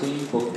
Kính.